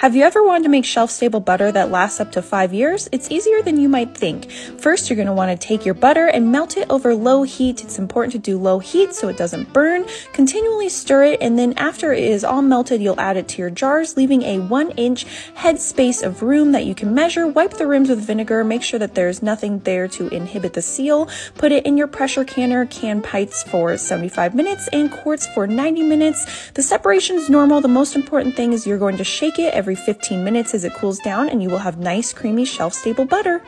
Have you ever wanted to make shelf stable butter that lasts up to five years? It's easier than you might think. First, you're going to want to take your butter and melt it over low heat. It's important to do low heat so it doesn't burn. Continually stir it, and then after it is all melted, you'll add it to your jars, leaving a one inch head space of room that you can measure. Wipe the rims with vinegar, make sure that there's nothing there to inhibit the seal. Put it in your pressure canner, can pints for 75 minutes and quarts for 90 minutes. The separation is normal. The most important thing is you're going to shake it every every 15 minutes as it cools down and you will have nice creamy shelf stable butter.